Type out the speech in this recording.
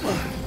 Come on.